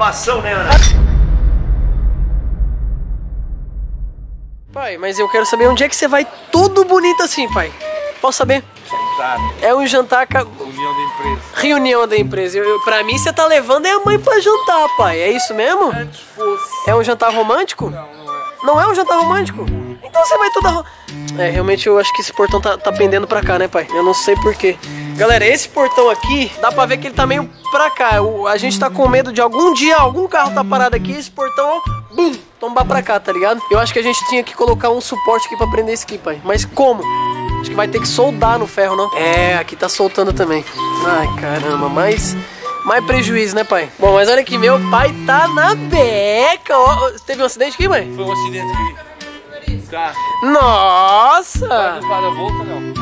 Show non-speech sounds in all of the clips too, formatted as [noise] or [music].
acabação, né, Ana? Pai, mas eu quero saber onde é que você vai todo bonito assim, pai. Posso saber? É um jantar. ca- União da empresa. Reunião da empresa. Eu, eu- pra mim, você tá levando é a mãe pra jantar, pai. É isso mesmo? Antes fosse. É um jantar romântico? Não, não é. Não é um jantar romântico? Então você vai toda. É, realmente eu acho que esse portão tá, tá pendendo pra cá, né, pai? Eu não sei porquê. Galera, esse portão aqui, dá pra ver que ele tá meio pra cá. O- a gente tá com medo de algum dia algum carro tá parado aqui, esse portão, bum, tombar pra cá, tá ligado? Eu acho que a gente tinha que colocar um suporte aqui pra prender isso aqui, pai. Mas como? Acho que vai ter que soldar no ferro, não? É, aqui tá soltando também. Ai, caramba, mas. Mais prejuízo, né, pai? Bom, mas olha aqui, meu pai tá na beca. ó. Teve um acidente aqui, mãe? Foi um acidente que. Tá. Nossa!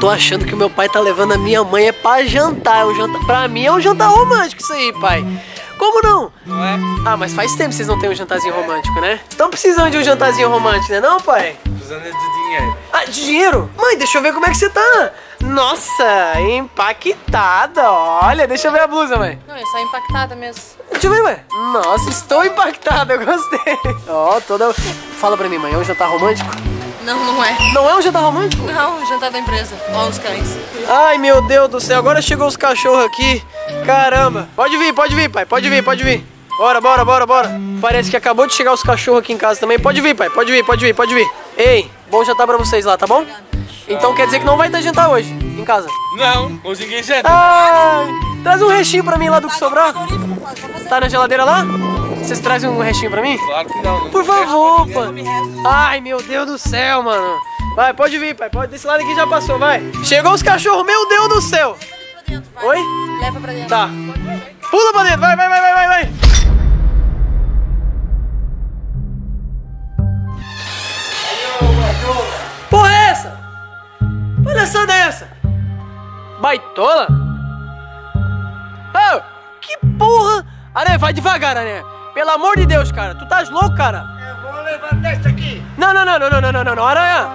Tô achando que o meu pai tá levando a minha mãe é pra jantar. É um jantar. Pra mim é um jantar romântico isso aí, pai. Como não? Não é? Ah, mas faz tempo que vocês não têm um jantarzinho romântico, né? Estão precisando de um jantarzinho romântico, né não, pai? Precisando de dinheiro. Ah, de dinheiro? Mãe, deixa eu ver como é que você tá. Nossa, impactada. Olha, deixa eu ver a blusa, mãe. Não, eu só impactada mesmo. Deixa eu ver, mãe. Nossa, estou impactada, eu gostei. Ó, toda... Fala pra mim, mãe, é um jantar romântico? Não, não é. Não é um jantar romântico? Não, jantar da empresa. Ó, os cães. Ai, meu Deus do céu, agora chegou os cachorros aqui. Caramba. Pode vir, pode vir, pai. Pode vir, pode vir. Bora, bora, bora, bora. Parece que acabou de chegar os cachorros aqui em casa também. Pode vir, pai. Pode vir, pode vir, pode vir. Ei, bom jantar pra vocês lá, tá bom? Então quer dizer que não vai ter jantar hoje, em casa. Não, hoje ninguém janta. Ai, traz um restinho pra mim lá do que sobrar. Tá na geladeira lá? Vocês trazem um restinho pra mim? Claro que não. Por favor, pai. Ai, meu Deus do céu, mano. Vai, pode vir, pai. Pode desse lado aqui já passou, vai. Chegou os cachorros, meu Deus do céu. Oi? Leva pra dentro. Tá. Pula pra dentro, vai, vai, vai, vai, vai, Olha é dessa! Baitola? Ah, que porra! Ané, vai devagar, Ané! Pelo amor de Deus, cara! Tu estás louco, cara! Eu vou levantar isso aqui! Não, não, não, não, não, não, não, não, Aranha!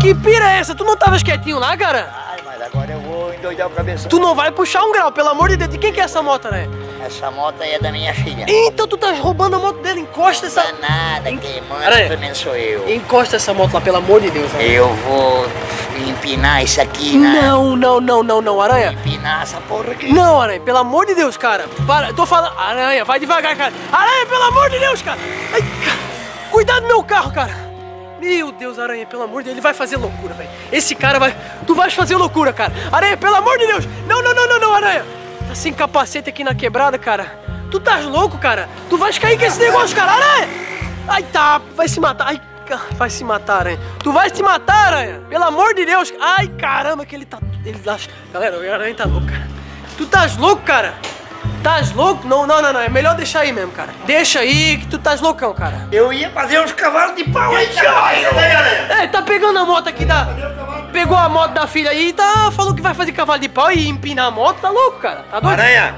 Que pira é essa? Tu não tava quietinho lá, cara? Ai, mas agora eu vou endoidar o cabeça. Tu não vai puxar um grau, pelo amor de Deus! De quem que é essa moto, Aranha? Essa moto aí é da minha filha. Então tu estás roubando a moto dele. Encosta essa... Danada, quem manda também sou eu. Encosta essa moto lá, pelo amor de Deus, Aranha. Eu vou empinar isso aqui, né? Não, não, não, não, não, Aranha. Empinar essa porra aqui. Não, Aranha, pelo amor de Deus, cara. Para, tô falando. Aranha, vai devagar, cara. Aranha, pelo amor de Deus, cara. Ai, cara. Cuidado do meu carro, cara. Meu Deus, Aranha, pelo amor de Deus, ele vai fazer loucura, velho. Esse cara vai. Tu vais fazer loucura, cara. Aranha, pelo amor de Deus. Não, não, não, não, não, Aranha. Tá sem capacete aqui na quebrada, cara. Tu tá louco, cara? Tu vais cair com esse negócio, cara. Aranha! Ai, tá. Vai se matar. Ai, vai se matar, Aranha. Tu vai se matar, Aranha. Pelo amor de Deus. Ai, caramba, que ele tá. Ele acha. Galera, o Aranha tá louco, cara. Tu tás louco, cara? Tás louco? Não, não, não, não. É melhor deixar aí mesmo, cara. Deixa aí que tu tás loucão, cara. Eu ia fazer uns cavalos de pau aí, cara. É, tá pegando a moto aqui da. Pegou a moto da filha aí e tá. Falou que vai fazer cavalo de pau e empinar a moto, tá louco, cara. Tá doido? Aranha,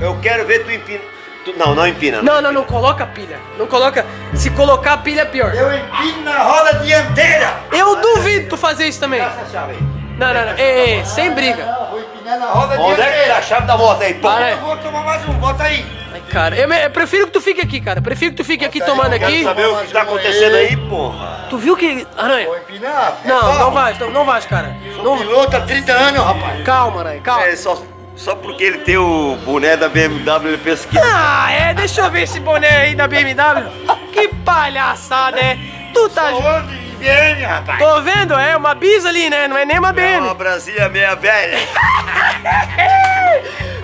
eu quero ver tu empina. tu- Não, não empina. Não, não, não coloca pilha. Não coloca. Se colocar pilha é pior. Eu empino na roda dianteira. Eu duvido tu fazer isso também. Essa chave aí. Não, não, não. Ei, ei, sem briga. Não, vou empinar na roda Onde é que tá dianteira. a chave da moto aí? Pô, Para aí. eu vou tomar mais um, bota aí. Cara, eu, eu prefiro que tu fique aqui, cara. Prefiro que tu fique aqui tomando Quero aqui. saber o que tá acontecendo aí, porra. Tu viu que. Aranha. Vou empinar? É Não, não vai, não, não vai, cara. Não, Piloto há 30 anos, rapaz. calma, Aranha, calma. É, só, só porque ele tem o boné da BMW, ele pensa que... Ah, é? Deixa eu ver esse boné aí da BMW. Que palhaçada, é? Tu tá. Onde vem, rapaz? Tô vendo, é uma bis ali, né? Não é nem uma É BM. uma Brasília meia velha. [laughs]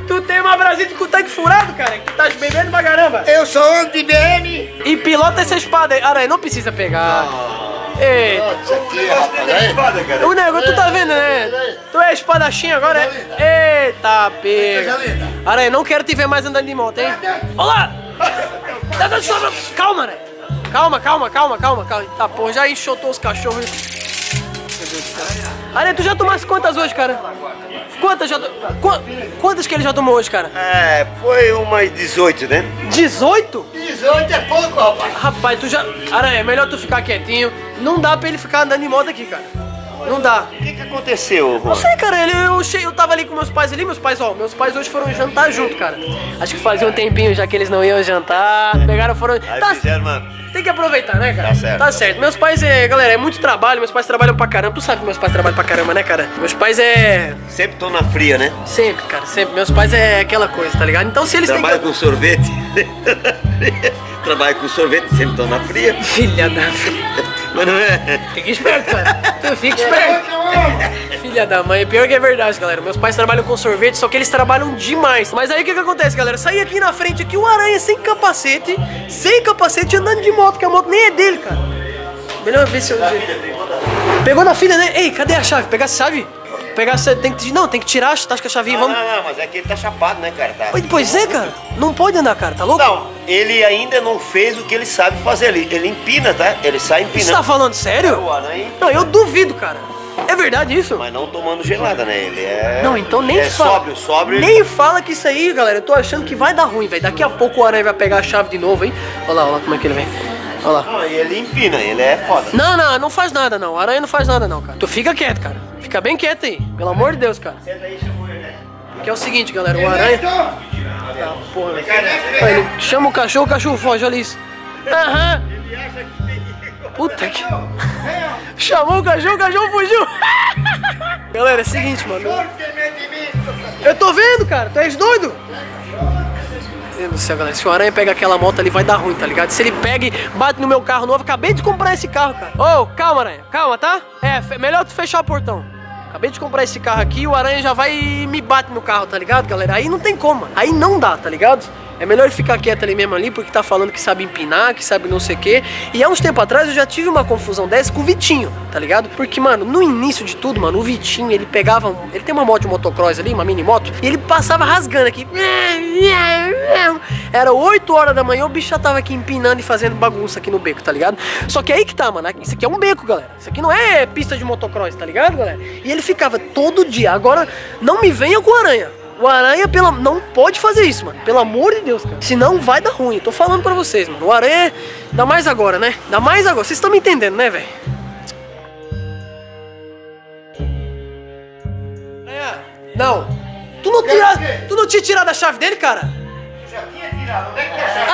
Tu tem uma Brasília com tanque furado, cara. Que tu tá bebendo pra caramba. Eu sou anti-BM. E pilota essa espada aí. Aranha, não precisa pegar. Ei, Isso aqui, rapaz. É espada, cara. o negócio, tu tá vendo, né? Tu é espadachim agora, é? Eita, pega. Aranha, não quero te ver mais andando de moto, hein? Olá! Tá, tá, Calma, né? Calma, calma, calma, calma, calma. Tá, pô, já enxotou os cachorros. Meu Deus do céu. Aranha, tu já tomasse quantas hoje, cara? Quantas já... Quantas que ele já tomou hoje, cara? É, foi umas 18, né? 18? 18 é pouco, rapaz. Rapaz, tu já. Aranha, é melhor tu ficar quietinho. Não dá pra ele ficar andando de moto aqui, cara. Não dá. O que que aconteceu, Juan? Não sei, cara, ele, eu, eu tava ali com meus pais ali, meus pais, ó, meus pais hoje foram jantar junto, cara. Acho que fazia um tempinho já que eles não iam jantar. Pegaram, foram. Aí Tá, fizeram, mano. tem que aproveitar, né, cara? Tá certo. Tá certo. Meus pais é, galera, é muito trabalho, meus pais trabalham pra caramba. Tu sabe que meus pais trabalham pra caramba, né, cara? Meus pais é. Sempre tô na fria, né? Sempre, cara, sempre. Meus pais é aquela coisa, tá ligado? Então se eles têm Trabalho que. com sorvete. [laughs] Trabalho com sorvete, sempre tô na fria. Filha da. Mas não é. Fica esperto, cara. Tu fica esperto. Filha da mãe, pior que é verdade, galera. Meus pais trabalham com sorvete, só que eles trabalham demais. Mas aí o que, que acontece, galera? Saí aqui na frente aqui, o aranha sem capacete, sem capacete, andando de moto, que a moto nem é dele, cara. Melhor ver se eu. Pegou na filha, né? Ei, cadê a chave? Pegar a chave? Pegar a chave. Tem que. Não, tem que tirar, tá com a chave. Não, Vamos. não, não, mas é que ele tá chapado, né, cara? Tá. Oi, Pois é, cara. Não pode andar, cara. Tá louco? Não, ele ainda não fez o que ele sabe fazer. Ele, ele empina, tá? Ele sai Você empinando. tá falando sério? Aranha, Não, eu duvido, cara. É verdade isso? mas não tomando gelada, né? Ele é. Não, então nem é fala. sóbrio, sóbrio. Nem fala que isso aí, galera. Eu tô achando que vai dar ruim, velho. Daqui a pouco o aranha vai pegar a chave de novo, hein? Olha lá, olha lá como é que ele vem. Olha lá. Não, e ele empina, ele é foda. Não, não, não faz nada, não. O aranha não faz nada, não, cara. Tu fica quieto, cara. Fica bem quieto aí. Pelo amor de Deus, cara. Que é o seguinte, galera. O aranha. Porra. Olha, ele chama o cachorro, o cachorro foge, olha isso. Aham. Puta que. Chamou o cachorro, o cachorro fugiu. [laughs] Galera, é o seguinte, mano. Eu tô vendo, cara. Tu és doido? Meu Deus do céu, galera. Se o aranha pega aquela moto ali, vai dar ruim, tá ligado? Se ele pega e bate no meu carro novo, acabei de comprar esse carro, cara. Ô, calma, aranha. Calma, tá? É, melhor tu fechar o portão. Acabei de comprar esse carro aqui, o aranha já vai e me bate no carro, tá ligado, galera? Aí não tem como. Aí não dá, tá ligado? É melhor ficar quieto ali mesmo ali, porque tá falando que sabe empinar, que sabe não sei o quê. E há uns tempos atrás eu já tive uma confusão dessa com o Vitinho, tá ligado? Porque, mano, no início de tudo, mano, o Vitinho, ele pegava. Ele tem uma moto de motocross ali, uma mini moto, e ele passava rasgando aqui. Era 8 horas da manhã, o bicho já tava aqui empinando e fazendo bagunça aqui no beco, tá ligado? Só que aí que tá, mano. Isso aqui é um beco, galera. Isso aqui não é pista de motocross, tá ligado, galera? E ele ficava todo dia. Agora, não me venha com aranha. O aranha pela... não pode fazer isso, mano. Pelo amor de Deus, cara. Senão vai dar ruim. Eu tô falando pra vocês, mano. O aranha, ainda mais agora, né? Ainda mais agora. Vocês estão me entendendo, né, velho? Aranha, não. Tu não, tira... tu não tinha tirado a chave dele, cara?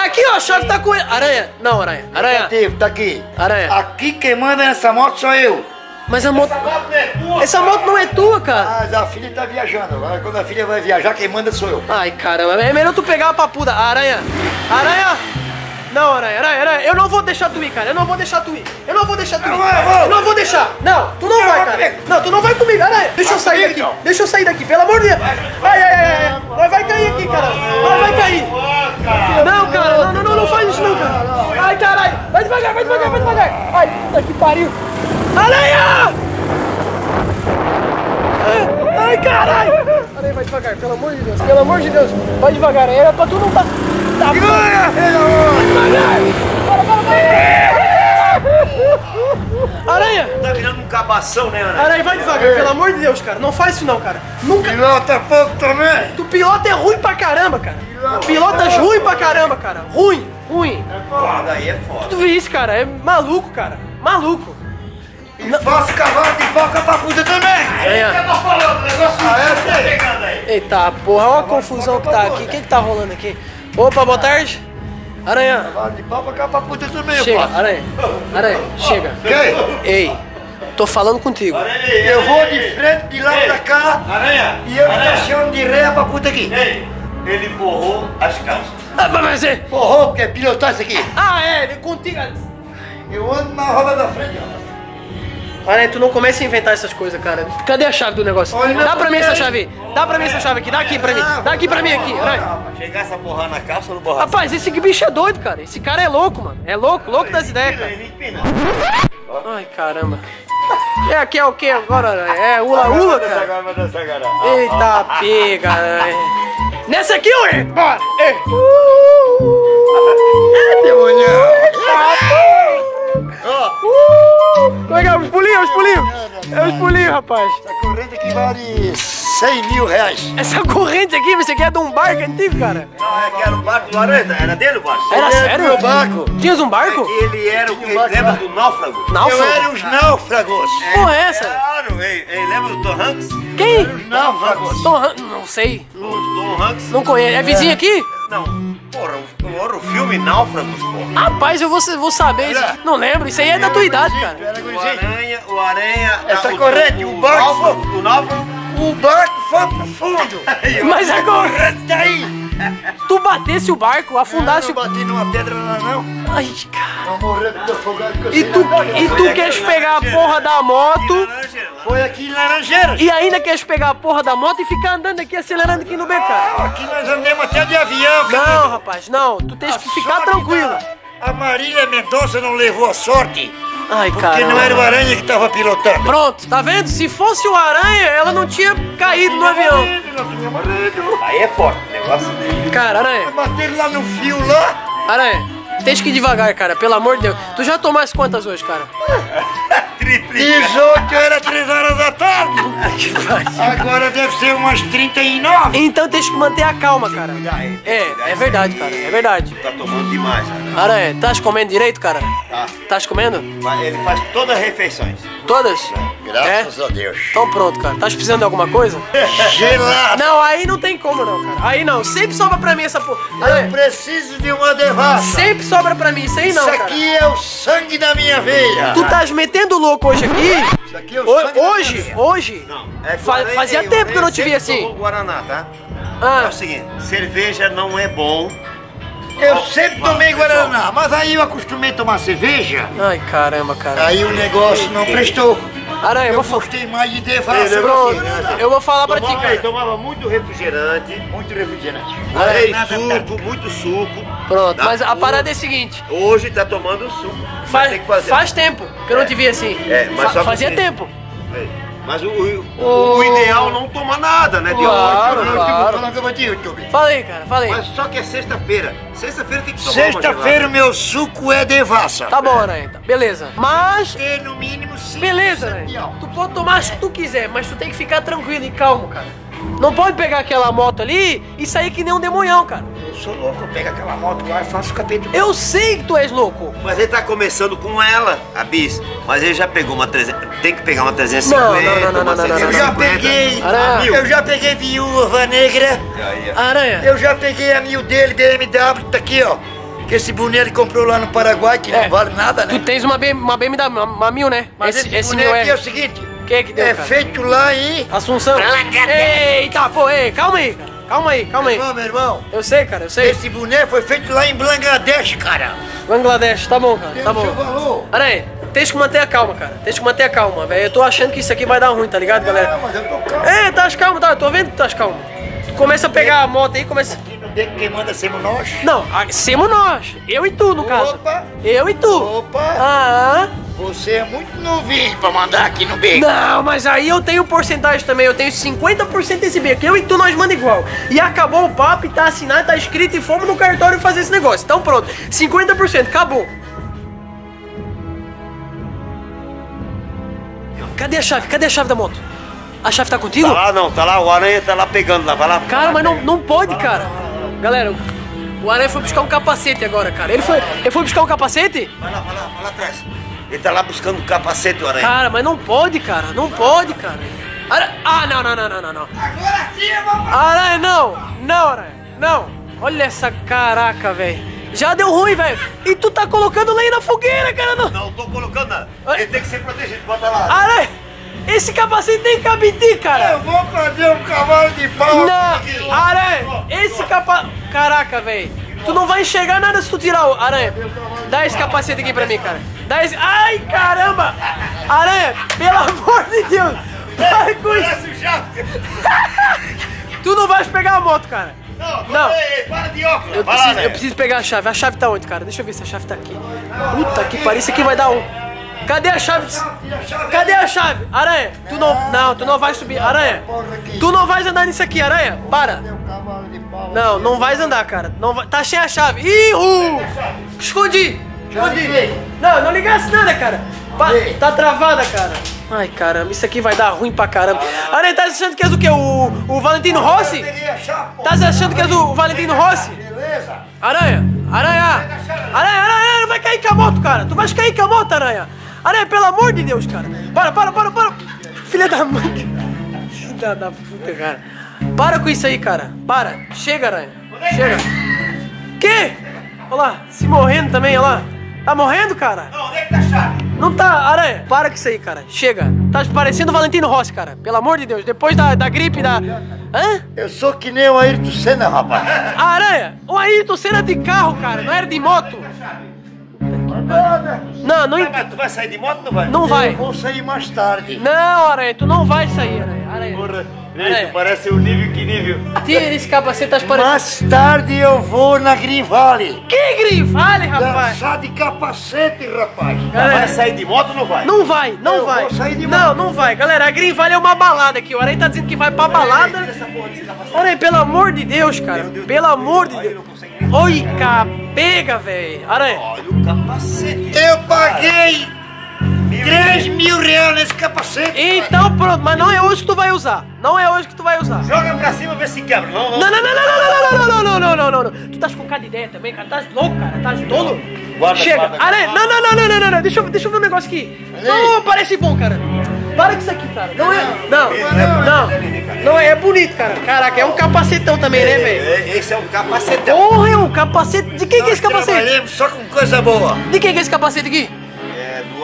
Aqui, ó, a chave tá com ele. Aranha, não, aranha. Aranha, Negativo, tá aqui. aranha. Aqui quem manda nessa moto sou eu. Mas a moto. Essa moto não é tua, cara. Mas a filha tá viajando. Agora quando a filha vai viajar, quem manda sou eu. Ai, caramba, é melhor tu pegar a papuda. Aranha! Aranha! Não, aranha, aranha, aranha, eu não vou deixar tu ir, cara. Eu não vou deixar tu ir. Eu não vou deixar tu ir. Eu vou, eu vou. Eu não vou deixar. Não, tu não Eu vai, cara. comigo. Não, tu não vai comigo, aranha. Deixa eu sair comigo, daqui. então. Deixa eu sair daqui, pelo amor de Deus. Ai, ai, ai, ai. Nós vai cair aqui, cara. Nós vai cair. Não, cara, não, não, não, não faz isso não, cara. Ai, caralho. Vai devagar, vai devagar, vai devagar. Ai, puta que pariu. Aranha! Ai, caralho! Aranha, vai devagar, pelo amor de Deus, pelo amor de Deus. Vai devagar, era pra tu não tá. Tá Vai devagar! Para, para, para! Aranha! Tá virando um cabação, né, Ana? Aranha, vai devagar, pelo amor de Deus, cara. Não faz isso não, cara. Nunca. Pilota pouco também. Tu pilota é ruim pra caramba, cara. Pilotas ruim pra caramba, cara. Ruim, ruim. Foda, aí é foda. Tu viu isso, cara? É maluco, cara. Maluco. E faço cavalo de boca pra puta também. Aranha. falando, o negócio Ah, é, tá filho? pegando aí. Eita porra, olha a confusão que tá aqui. O que que tá rolando aqui? Opa, boa tarde. Aranha, Cavalo de pau pra cá pra puta também, chega. Aranha, aranha, chega. Quem? Ei, tô falando contigo. Eu vou de frente de lá pra cá Aranha! e eu Aranha! estaciono de ré pra puta aqui. Ei, ele borrou as calças. Ah, mas- é. Porra, porque é pilotar isso aqui. Ah, é, ele contigo. Eu ando na roda da frente, ó. Aranha, tu não começa a inventar essas coisas, cara. Cadê a chave do negócio? Olha, Dá pra mim essa chave. Dá pra mim essa chave aqui. Dá aqui pra mim. Dá aqui pra mim aqui. Chegar essa borrar na calça ou não borrar? Rapaz, esse bicho é doido, cara. Esse cara é louco, mano. É louco, louco das ideias, cara. Ai, caramba. É aqui é o que agora? É ula ula, cara. agora, vai dançar agora. Eita pega, Aranha. Nessa aqui, ué. Bora. Ei. [laughs] Como é que é? Os pulinhos, os pulinhos. É os pulinhos, rapaz. Essa corrente aqui vale 100 mil reais. Essa corrente aqui, você quer de um barco antigo, cara? Não, é que era o barco do Aranha, era dele o barco? Era é sério? meu barco. Tinhas um barco? Ele era o que lembra do náufrago? Eu Náufrago? era os náufragos. Porra, é essa? Claro! o- ei, ei, lembra do Tom Hanks? Quem? Náufragos. Tom Han- Não sei. O Tom Hanks? Não conheço. É vizinho aqui? Não. Porra, o, o, o filme Náufragos, porra. Rapaz, eu vou, vou saber. isso. Não lembro. Isso aí é da tua idade, cara. O. Aranha, o Aranha... Essa o, corrente, o barco náufrago, O náufrago... O barco foi pro fundo. [laughs] Mas agora, Corrente aí. Tu batesse o barco, afundasse Eu o. não bati numa pedra lá, não. Ai, cara. Não eu E tu, e tu queres pegar a porra da moto Foi aqui em Laranjeiras. e ainda queres pegar a porra da moto e ficar andando aqui, acelerando aqui no beco, cara. Aqui nós andamos até de avião. Não, rapaz, não. Tu tens que ficar tranquilo. A Marília Mendonça não levou a sorte. Ai, Porque cara. não era o Aranha que tava pilotando. Pronto, tá vendo? Se fosse o aranha, ela não tinha caído no avião. Não. Aí é forte Cara, aranha, Bateram lá no fio lá. aranha, tens que ir devagar, cara, pelo amor de Deus. Tu já tomaste quantas hoje, cara? Triplica. 18 era 3 horas da tarde. Agora deve ser umas 39. Então tens que manter a calma, cara. É, é verdade, cara, é verdade. Tá tomando demais, cara. Aranha, estás comendo direito, cara? Tá. Estás comendo? Ele faz todas as refeições. Todas? Graças é? a Deus. Então pronto, cara. Estás precisando de alguma coisa? [laughs] Gelado. Não, aí não tem como não, cara. Aí não, sempre sobra pra mim essa porra. Eu Aranha, preciso de uma devassa. sempre sobra pra mim, isso aí não, Isso cara. aqui é o sangue da minha veia. Tu estás metendo louco hoje aqui? Isso aqui é o hoje, hoje? Não, é Fa- Aranha- fazia tempo que eu não Aranha te vi assim. Guaraná, tá? Ah. É o seguinte, cerveja não é bom. Eu sempre tomei. Guaraná, mas aí eu acostumei a tomar cerveja. Ai, caramba, cara. Aí o negócio não prestou. Aranha, eu vou gostei mais de devassa. Pronto, que- eu vou falar pra ti, Tomava, cara. tomava muito refrigerante, Muito refrigerante. Nada suco, muito suco. Pronto, mas a parada é a seguinte. Hoje tá tomando suco. Faz, tem que fazer. faz tempo que eu não te vi assim. É, mas Fa- só que Fazia tem- tempo. É, Mas o, o, o ideal é não tomar nada, né? de Claro, hoje, né? claro. Falando que eu vou te YouTube. Fala aí, cara, fala aí. Mas só que é sexta-feira. Sexta-feira tem que tomar Sexta-feira o meu suco é devassa. Tá bom, Aranha. tá. Beleza. Mas. Ter no mínimo cinco Beleza, álcool. Tu pode tomar o que tu quiser, mas tu tem que ficar tranquilo e calmo, cara. Não pode pegar aquela moto ali e sair que nem um demonhão, cara. Eu sou louco, eu pego aquela moto lá e faço o capeta. Eu sei que tu és louco. Mas ele tá começando com ela, a bis. Mas ele já pegou uma 300. Tem que pegar uma 350. Não, não, não, não, não, não, não, Eu já 750. peguei, Aranha. eu já peguei viúva negra. Aranha. eu já peguei a mil dele, BMW, tá aqui, ó. Que esse boneco ele comprou lá no Paraguai, que É. não vale nada, né? Tu tens uma, BM, uma BMW, uma, uma mil, né? Mas esse esse, mil aqui é é. o seguinte, Que que deu, é cara? feito lá em... Assunção. Eita, pô, ei, calma aí, cara. Calma aí, calma aí. Irmão, meu irmão, Eu sei, cara, eu sei. esse boneco foi feito lá em Bangladesh, cara. Bangladesh, tá bom, cara, Tem tá bom. valor. Aranha, tens que manter a calma, cara. Tens que manter a calma, velho. Eu tô achando que isso aqui vai dar ruim, tá ligado, galera? Não, mas eu tô calmo. É, tá calmo, tá? Eu tô vendo que tá calmo. Tu começa a pegar a moto aí, começa. Aqui no beco quem manda somos nós. Não, semos nós. Eu e tu, no caso. Opa. Eu e tu. Opa, Ah, você é muito novinho pra mandar aqui no beco. não, mas aí eu tenho porcentagem também. Eu tenho 50% desse beco. Eu e tu, nós manda igual. E acabou o papo e tá assinado, tá escrito e fomos no cartório fazer esse negócio. Então pronto, 50%, acabou. Cadê a chave? Cadê a chave da moto? A chave tá contigo? Tá lá não, tá lá, o aranha tá lá pegando lá, vai lá. Cara, mas não, não pode, cara. Galera, o Aranha foi buscar um capacete agora, cara. Ele foi, ele foi buscar um capacete? Vai lá, vai lá, vai lá atrás. Ele tá lá buscando o capacete, o aranha. Cara, mas não pode, cara. Não pode, cara. Ara- Ah, não, não, não, não, não, não. Agora sim, vamos Aranha, não. Não, Aranha. Não. Olha essa caraca, velho. Já deu ruim, velho. E tu tá colocando lenha na fogueira, cara. Não. Não tô colocando nada. Ele tem que ser protegido, bota lá. Aranha, esse capacete nem cabe em ti, cara. Eu vou fazer um cavalo de pau. Não, Aranha, esse capa... Caraca, velho. Tu não vai enxergar nada se tu tirar o... Aranha, dá esse capacete aqui pra mim, cara. Dá esse... Ai, caramba. Aranha, pelo amor de Deus. Para com isso. [laughs] Tu não vais pegar a moto, cara. Não, Não. Ei, para de óculos. Eu vai preciso, lá, eu preciso pegar a chave. A chave tá onde, cara? Deixa eu ver se a chave tá aqui. Puta que pariu, isso aqui vai dar um. Cadê a chave? Cadê a chave? Aranha, tu não. Não, tu não vai subir. Aranha, tu não vais andar nisso aqui, aranha. Para. Não, não vais andar, cara. Não vai... Tá cheia a chave. Ih, uh! Escondi! Escondi! Não, não ligasse nada, cara. Pa-. Tá travada, cara. Ai, caramba, isso aqui vai dar ruim pra caramba. Aranha, tá achando que és o quê? O, o Valentino Rossi? Tá achando que és o Valentino Rossi? Beleza? Aranha! Aranha! Aranha, aranha, aranha, vai cair com a moto, cara! Tu vais cair com a moto, aranha! Aranha, pelo amor de Deus, cara! Para, para, para, para! filha da mãe. [laughs] Filha da puta, cara. Para com isso aí, cara. Para. Chega, aranha. Chega. Que? Olha lá, se morrendo também, olha lá. Tá morrendo, cara? Não, onde é que tá a chave? Não tá, aranha. Para com isso aí, cara. Chega. Tá parecendo o Valentino Rossi, cara. Pelo amor de Deus. Depois da, da gripe, da. Hã? Eu sou que nem o Ayrton Senna, rapaz. A aranha, o Ayrton Senna de carro, cara, não era de moto. Não, não, Mas tu vai sair de moto ou não vai? não Eu vai. vou sair mais tarde. Não, aranha, tu não vai sair, aranha. aranha. É. parece o nível que nível. Tira esse capacete, tá parecendo. Mais tarde eu vou na Green Valley. Que grifale, rapaz! Dançar de capacete, rapaz. Galera, Vai sair de moto ou não vai? Não vai, não Eu vai. vou sair de não, moto. não vai. Galera, a Green Valley é uma balada aqui. O Aranha tá dizendo que vai pra balada. Aranha, pelo amor de Deus, cara. Pelo amor de Deus. Oi, capega, velho. Aranha. Olha o capacete. Eu paguei 3 mil reais nesse capacete. Então pronto, mas não é hoje que tu vai usar. Não é hoje que tu vai usar. Joga pra cima, vê se quebra. Não, não. Não, não, não, não, não, não, não, não, não, não, não, não, não. Tu tá com cada ideia também, cara. Tá louco, cara. Tá tolo. Guarda, Chega. guarda, Aranha, não, não, não, não, não, não, não. Deixa eu, deixa eu ver um negócio aqui. Não, parece bom, cara. Para com isso aqui, cara. Não é. Não, não. Não é, é bonito, cara. Caraca, é um capacetão também, né, velho? É, Esse é um capacetão. Porra, é um capacete. De quem que é esse capacete? Só com coisa boa. De quem que é esse capacete aqui?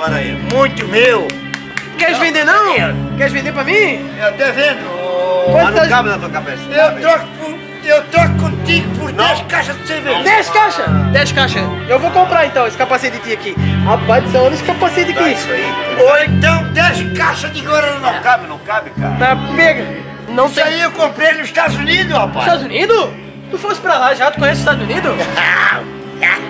É Aranha. Muito meu. Queres vender não? Queres vender pra mim? Eu até vendo. Mas Quantas? não cabe na tua cabeça. Eu troco, por, eu troco contigo por 10 caixas de cerveja. 10 caixas? 10 caixas. Eu vou comprar então esse capacete de ti aqui. Rapaz céu, olha esse capacete aqui. isso aí. Ou então 10 caixas de Não Guaraná. cabe, não cabe, cara. Tá, pega. Não Isso tem. aí eu comprei nos Estados Unidos, rapaz. Estados Unidos? Tu fosse pra lá já? Tu conhece os Estados Unidos? [laughs] [laughs]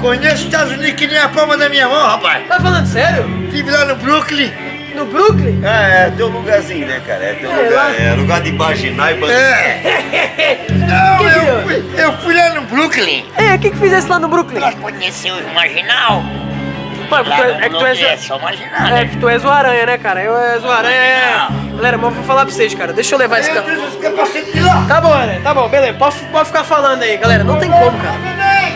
Conheço os Estados Unidos que nem a palma da minha mão, rapaz. Tá falando sério? Estive lá no Brooklyn. No Brooklyn? É, é teu lugarzinho, né, cara? É teu É, lugar. lá- É lugar de imaginar e bancar. É. Não, Que eu deu? fui, eu fui lá no Brooklyn. É, o que que fizesse lá no Brooklyn? Nós conhecemos o Marginal. Mano, porque tu é, é que tu és... é só Marginal, É né? que tu és o aranha, né, cara? Eu és o aranha. É... Galera, mas eu vou falar pra vocês, cara. Deixa eu levar esse capacete. Tá bom, aranha. Tá bom, beleza. Pode, pode ficar falando aí, galera. Não tem como, cara.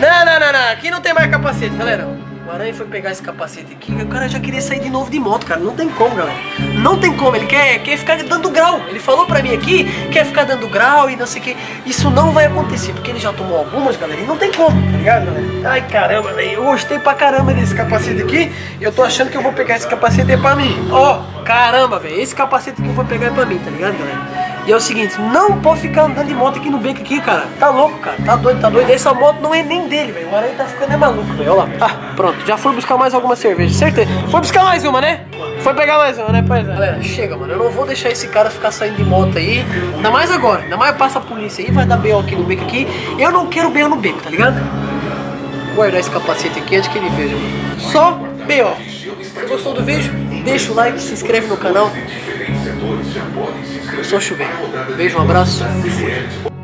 Não, não, não, não. Aqui não tem mais capacete, galera. O Aranha foi pegar esse capacete aqui o cara já queria sair de novo de moto, cara. Não tem como, galera. Não tem como. Ele quer, quer ficar dando grau. Ele falou pra mim aqui, quer ficar dando grau e não sei o que. Isso não vai acontecer, porque ele já tomou algumas, galera, e não tem como, tá ligado, galera? Ai, caramba, velho. Eu gostei pra caramba desse capacete aqui. Eu tô achando que eu vou pegar esse capacete aí pra mim. Ó, caramba, velho. Esse capacete que eu vou pegar é pra mim, tá ligado, galera? E é o seguinte, não pode ficar andando de moto aqui no beco aqui, cara. Tá louco, cara. Tá doido, tá doido. Essa moto não é nem dele, velho. O Aranha tá ficando é maluco, velho. Olha lá. Ah, pronto. Já foi buscar mais alguma cerveja, certeza. Foi buscar mais uma, né? Foi pegar mais uma, né? Pois é. Galera, chega, mano. Eu não vou deixar esse cara ficar saindo de moto aí. Ainda mais agora. Ainda mais passa a polícia aí, vai dar B.O. aqui no beco aqui. Eu não quero B.O. no beco, tá ligado? Vou guardar esse capacete aqui antes que ele veja, mano. Só B.O. Se gostou do vídeo, deixa o like, se inscreve no canal. Sou chover. Beijo, um abraço e fui.